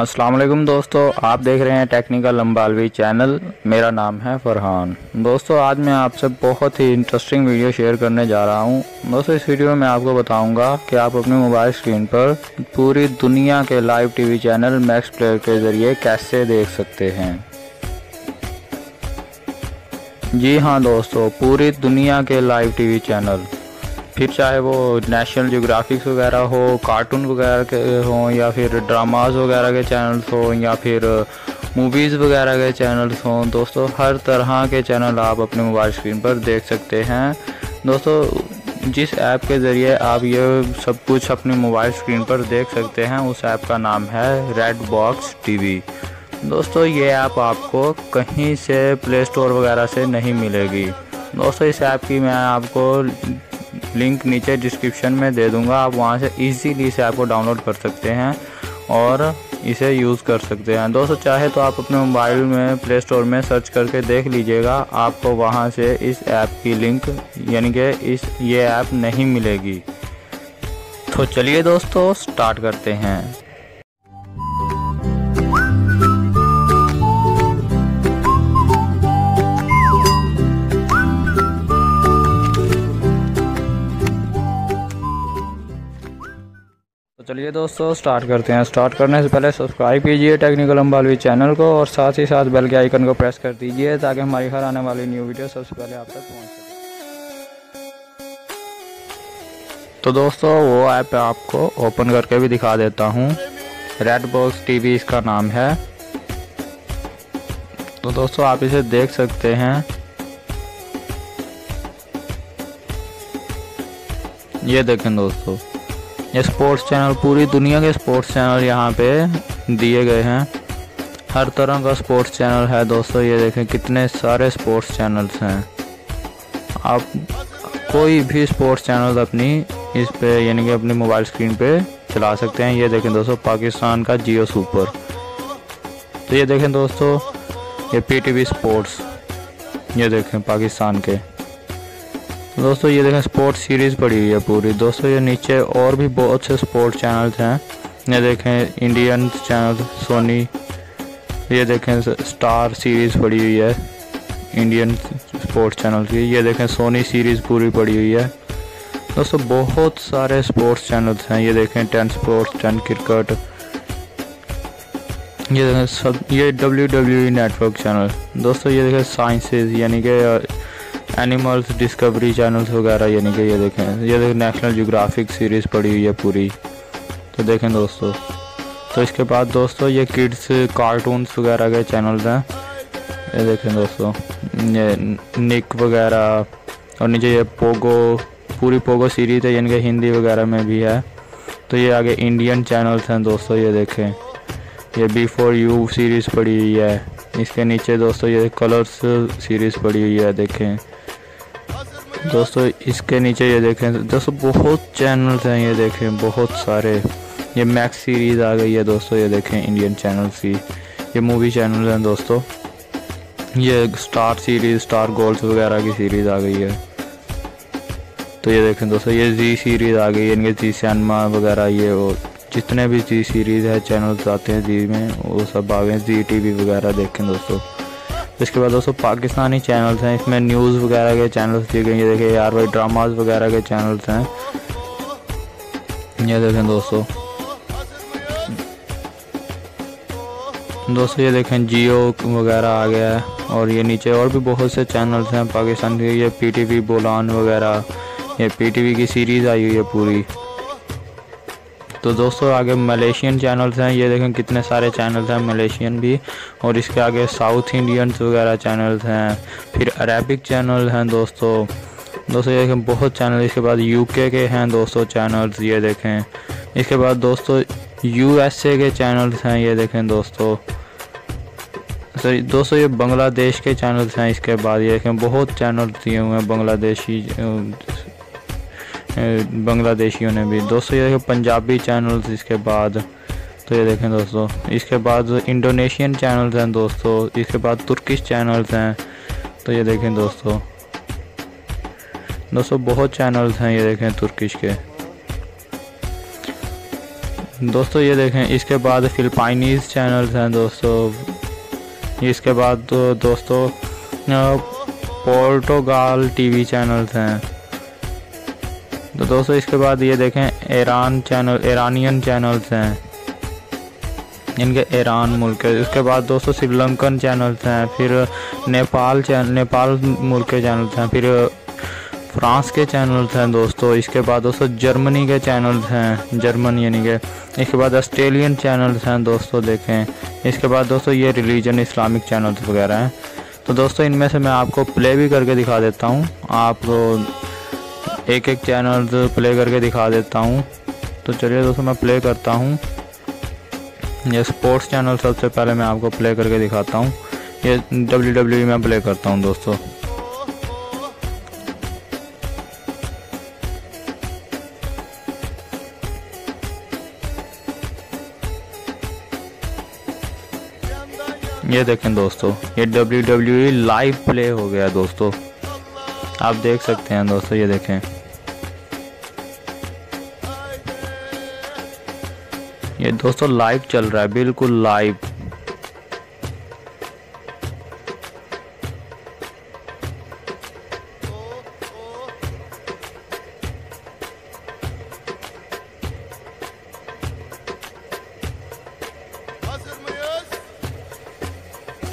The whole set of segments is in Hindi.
वालेकुम दोस्तों, आप देख रहे हैं टेक्निकल लंबालवी चैनल मेरा नाम है फरहान। दोस्तों, आज मैं आपसे बहुत ही इंटरेस्टिंग वीडियो शेयर करने जा रहा हूँ। दोस्तों, इस वीडियो में मैं आपको बताऊँगा कि आप अपने मोबाइल स्क्रीन पर पूरी दुनिया के live TV channel MX Player के ज़रिए कैसे देख सकते हैं। जी हाँ दोस्तों, पूरी दुनिया के लाइव टीवी चैनल फिर चाहे वो नेशनल जोग्राफिक्स वगैरह हो कार्टून वगैरह के हों, या फिर ड्रामाज वगैरह के चैनल्स हों, या फिर मूवीज़ वगैरह के चैनल्स हों, दोस्तों, हर तरह के चैनल आप अपने मोबाइल स्क्रीन पर देख सकते हैं। दोस्तों, जिस ऐप के ज़रिए आप ये सब कुछ अपने मोबाइल स्क्रीन पर देख सकते हैं, उस ऐप का नाम है रेड बॉक्स टीवी दोस्तों, ये ऐप आप आपको कहीं से प्ले स्टोर वगैरह से नहीं मिलेगी। दोस्तों, इस ऐप की मैं आपको लिंक नीचे डिस्क्रिप्शन में दे दूँगा। आप वहाँ से ईजीली इसे आपको डाउनलोड कर सकते हैं और इसे यूज़ कर सकते हैं। दोस्तों, चाहे तो आप अपने मोबाइल में प्ले स्टोर में सर्च करके देख लीजिएगा। आपको वहाँ से इस ऐप की लिंक यानी कि इस, ये ऐप नहीं मिलेगी। तो चलिए दोस्तों स्टार्ट करते हैं। चलिए दोस्तों स्टार्ट करते हैं। स्टार्ट करने से पहले सब्सक्राइब कीजिए टेक्निकल अम्बालवी चैनल को और साथ ही साथ बेल के आइकन को प्रेस कर दीजिए ताकि हमारी हर आने वाली न्यू वीडियो सबसे पहले आप तक पहुँच सके। तो दोस्तों, वो ऐप आपको ओपन करके भी दिखा देता हूँ। रेड बॉक्स टीवी इसका नाम है। तो दोस्तों, आप इसे देख सकते हैं। ये देखें दोस्तों। ये स्पोर्ट्स चैनल पूरी दुनिया के स्पोर्ट्स चैनल यहाँ पे दिए गए हैं। हर तरह का स्पोर्ट्स चैनल है दोस्तों, ये देखें कितने सारे स्पोर्ट्स चैनल्स हैं। आप कोई भी स्पोर्ट्स चैनल अपनी इस पे, यानी कि अपनी मोबाइल स्क्रीन पे चला सकते हैं। ये देखें दोस्तों, पाकिस्तान का जियो सुपर तो ये देखें दोस्तों, ये पीटीवी स्पोर्ट्स ये देखें पाकिस्तान के। दोस्तों, ये देखें स्पोर्ट्स सीरीज़ पड़ी हुई है पूरी। दोस्तों, ये नीचे और भी बहुत से स्पोर्ट्स चैनल्स हैं। ये देखें इंडियन चैनल सोनी ये देखें स्टार सीरीज़ पड़ी हुई है इंडियन स्पोर्ट्स चैनल की। ये देखें सोनी सीरीज़ पूरी पड़ी हुई है। दोस्तों, बहुत सारे स्पोर्ट्स चैनल्स हैं। ये देखें टेन स्पोर्ट्स टेन क्रिकेट ये देखें, सब, ये डब्ल्यू डब्ल्यू नेटवर्क चैनल दोस्तों, ये देखें साइंसेज यानी कि एनिमल्स डिस्कवरी चैनल्स वगैरह यानी कि ये देखें। ये देखें नेशनल जोग्राफिक सीरीज़ पड़ी हुई है पूरी। तो देखें दोस्तों। तो इसके बाद दोस्तों, ये किड्स कार्टून्स वगैरह के चैनल्स हैं। ये देखें दोस्तों। ये निक वगैरह, और नीचे ये पोगो पूरी पोगो सीरीज़ है, यानी कि हिंदी वगैरह में भी है। तो ये आगे इंडियन चैनल्स हैं दोस्तों, ये देखें। ये बी फोर यू सीरीज़ पड़ी हुई है। इसके नीचे दोस्तों, ये कलर्स सीरीज़ पड़ी हुई है, देखें। दोस्तों, इसके नीचे ये देखें, दोस्तों, बहुत चैनल्स हैं, ये देखें, बहुत सारे। ये मैक्स सीरीज़ आ गई है, दोस्तों, ये देखें इंडियन चैनल्स की। ये मूवी चैनल हैं, दोस्तों। ये स्टार सीरीज़ स्टार गोल्स वगैरह की सीरीज़ आ गई है। तो ये देखें, दोस्तों, ये जी सीरीज़ आ गई है, इनके जी सिनेमा वगैरह, ये वो जितने भी जी सीरीज़ है चैनल्स आते हैं जी में, वो सब आ गए जी टी वी वगैरह देखें, दोस्तों। इसके बाद दोस्तों पाकिस्तानी चैनल्स हैं, इसमें न्यूज़ वगैरह के चैनल्स दिए गए ये देखिए यार भाई ड्रामाज वगैरह के चैनल्स हैं। ये देखें दोस्तों। दोस्तों ये देखें जियो वगैरह आ गया है, और ये नीचे और भी बहुत से चैनल्स हैं पाकिस्तान के। ये पीटीवी बोलान वगैरह, ये पीटीवी की सीरीज़ आई हुई है पूरी। तो दोस्तों, आगे मलेशियन चैनल्स हैं। ये देखें कितने सारे चैनल्स हैं मलेशियन भी। और इसके आगे साउथ इंडियंस वगैरह चैनल्स हैं। फिर अरेबिक चैनल हैं दोस्तों। दोस्तों, ये देखें बहुत चैनल इसके बाद यूके के हैं दोस्तों चैनल्स ये देखें। इसके बाद दोस्तों यूएसए के चैनल्स हैं, ये देखें दोस्तों। सर, दोस्तों, ये बांग्लादेश के चैनल्स हैं। इसके बाद ये देखें बहुत चैनल दिए हुए हैं बांग्लादेशी बांग्लादेशियों ने भी। दोस्तों, ये देखें, पंजाबी चैनल्स इसके बाद तो ये देखें दोस्तों, इसके बाद इंडोनेशियन चैनल्स हैं दोस्तों, इसके बाद तुर्किश चैनल्स हैं तो ये देखें दोस्तों। दोस्तों, बहुत चैनल्स हैं ये देखें तुर्किश के। दोस्तों, ये देखें, इसके बाद फिलिपाइनीज़ चैनल्स हैं दोस्तों, इसके बाद दोस्तों पोर्टोगाल टीवी चैनल्स हैं। तो दोस्तों, इसके बाद ये देखें, ईरान चैनल ईरानियन चैनल्स हैं। इनके ईरान मुल्क है। इसके बाद दोस्तों, श्रीलंकन चैनल्स हैं, फिर नेपाल चैनल नेपाल मुल्क के चैनल्स हैं, फिर फ्रांस के चैनल्स हैं दोस्तों। इसके बाद दोस्तों, जर्मनी के चैनल्स हैं, जर्मन यानी कि इसके बाद ऑस्ट्रेलियन चैनल्स हैं दोस्तों, देखें। इसके बाद दोस्तों, ये रिलीजन इस्लामिक चैनल्स वगैरह हैं। तो दोस्तों, इनमें से मैं आपको प्ले भी करके दिखा देता हूँ। आप एक एक चैनल प्ले करके दिखा देता हूँ। तो चलिए दोस्तों, मैं प्ले करता हूँ। ये स्पोर्ट्स चैनल सबसे पहले मैं आपको प्ले करके दिखाता हूँ। ये डब्ल्यू डब्ल्यू में प्ले करता हूँ दोस्तों। ये देखें दोस्तों, ये डब्ल्यू डब्ल्यू लाइव प्ले हो गया दोस्तों। आप देख सकते हैं दोस्तों, ये देखें। ये दोस्तों लाइव चल रहा है, बिल्कुल लाइव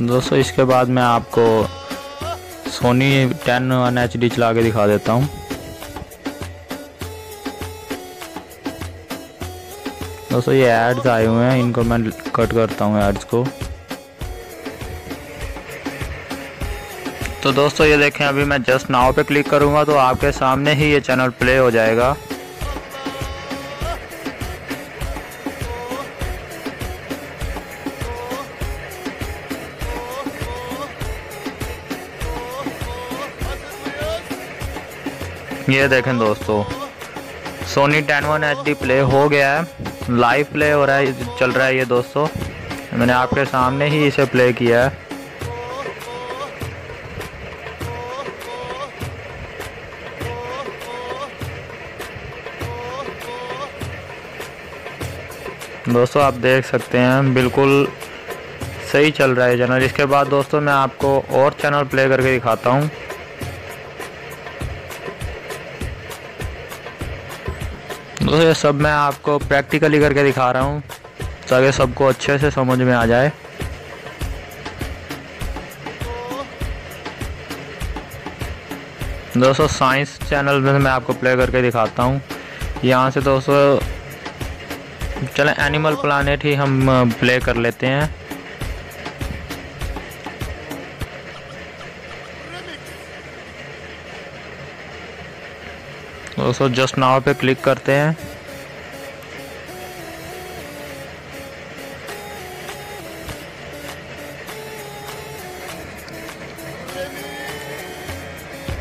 दोस्तों, इसके बाद मैं आपको Sony Ten one H D चला के दिखा देता हूँ। दोस्तों ये एड्स आए हुए हैं, इनको मैं कट करता हूँ एड्स को। तो दोस्तों ये देखें, अभी मैं जस्ट नाव पे क्लिक करूँगा तो आपके सामने ही ये चैनल प्ले हो जाएगा। ये देखें दोस्तों Sony Ten one H D play हो गया है। लाइव प्ले हो रहा है, चल रहा है ये दोस्तों। मैंने आपके सामने ही इसे प्ले किया है। दोस्तों, आप देख सकते हैं, बिल्कुल सही चल रहा है चैनल इसके बाद दोस्तों, मैं आपको और चैनल प्ले करके दिखाता हूँ। दोस्तों ये सब मैं आपको प्रैक्टिकली करके दिखा रहा हूँ, ताकि सबको अच्छे से समझ में आ जाए। दोस्तों साइंस चैनल में मैं आपको प्ले करके दिखाता हूँ। यहाँ से दोस्तों, चलें एनिमल प्लानेट ही हम प्ले कर लेते हैं। दोस्तों जस्ट नाव पे क्लिक करते हैं।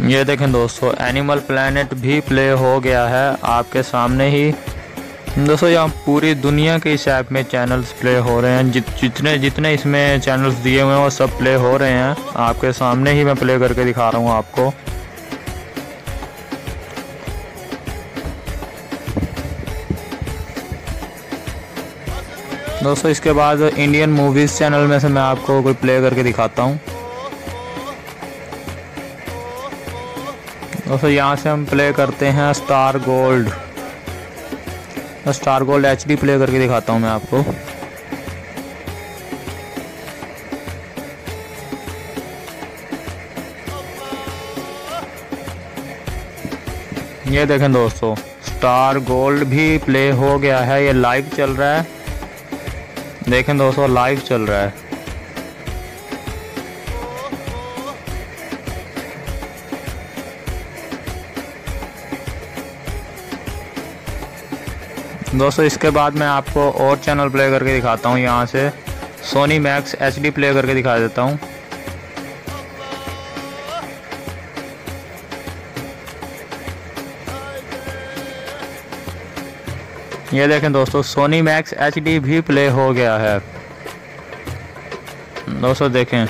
ये देखें दोस्तों एनिमल प्लेनेट भी प्ले हो गया है आपके सामने ही। दोस्तों, यहाँ पूरी दुनिया के इस ऐप में चैनल्स प्ले हो रहे हैं। जित जितने जितने इसमें चैनल्स दिए हुए हैं, वो सब प्ले हो रहे हैं। आपके सामने ही मैं प्ले करके दिखा रहा हूँ आपको। दोस्तों, इसके बाद इंडियन मूवीज़ चैनल में से मैं आपको कोई प्ले करके दिखाता हूँ। दोस्तों, यहाँ से हम प्ले करते हैं Star Gold Star Gold HD play करके दिखाता हूँ मैं आपको। ये देखें दोस्तों स्टार गोल्ड भी प्ले हो गया है, ये लाइव चल रहा है। देखें दोस्तों लाइव चल रहा है। दोस्तों, इसके बाद मैं आपको और चैनल प्ले करके दिखाता हूँ। यहाँ से सोनी मैक्स एचडी प्ले करके दिखा देता हूँ। ये देखें दोस्तों सोनी मैक्स एच भी प्ले हो गया है। दोस्तों देखें।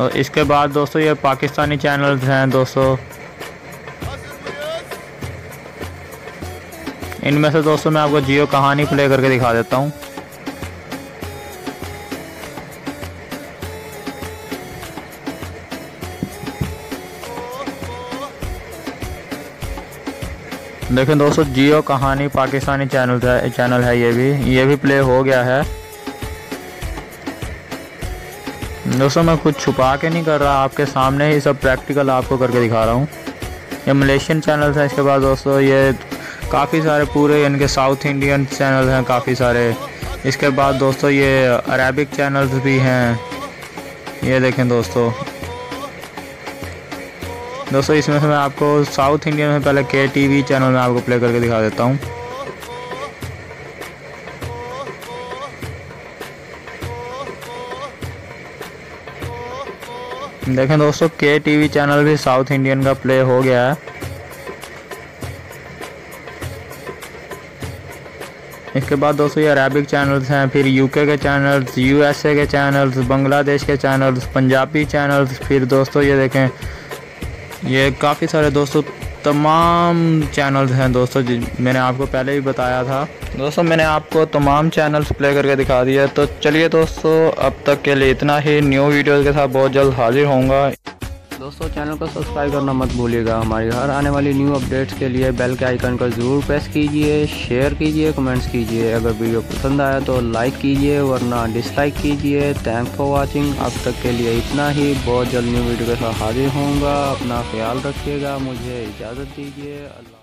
और इसके बाद दोस्तों ये पाकिस्तानी चैनल्स हैं दोस्तों। इनमें से दोस्तों मैं आपको जियो कहानी प्ले करके दिखा देता हूँ। देखें दोस्तों, जियो कहानी पाकिस्तानी चैनल चैनल है ये भी। ये भी प्ले हो गया है। दोस्तों, मैं कुछ छुपा के नहीं कर रहा, आपके सामने ही सब प्रैक्टिकल आपको करके दिखा रहा हूँ। ये मलेशियन चैनल है, इसके बाद दोस्तों, ये काफ़ी सारे पूरे इनके साउथ इंडियन चैनल हैं, काफ़ी सारे। इसके बाद दोस्तों, ये अरेबिक चैनल्स भी हैं। ये देखें दोस्तों दोस्तों, इसमें से मैं आपको साउथ इंडियन में पहले के टीवी चैनल में आपको प्ले करके दिखा देता हूँ। देखें दोस्तों के टीवी चैनल भी साउथ इंडियन का प्ले हो गया है। इसके बाद दोस्तों, ये अरेबिक चैनल्स हैं, फिर यूके के चैनल्स यूएसए के चैनल्स बांग्लादेश के चैनल्स पंजाबी चैनल्स फिर दोस्तों, ये देखें ये काफ़ी सारे दोस्तों, तमाम चैनल्स हैं दोस्तों मैंने आपको पहले भी बताया था। दोस्तों, मैंने आपको तमाम चैनल्स प्ले करके दिखा दिया तो चलिए दोस्तों, अब तक के लिए इतना ही। न्यू वीडियोज़ के साथ बहुत जल्द हाजिर होऊँगा। दोस्तों, चैनल को सब्सक्राइब करना मत भूलिएगा। हमारी हर आने वाली न्यू अपडेट्स के लिए बेल के आइकन को ज़रूर प्रेस कीजिए शेयर कीजिए कमेंट्स कीजिए। अगर वीडियो पसंद आया तो लाइक कीजिए, वरना डिसलाइक कीजिए। थैंक फॉर वॉचिंग अब तक के लिए इतना ही। बहुत जल्द न्यू वीडियो के साथ हाजिर होंगे अपना ख्याल रखिएगा। मुझे इजाज़त दीजिए। अल्लाह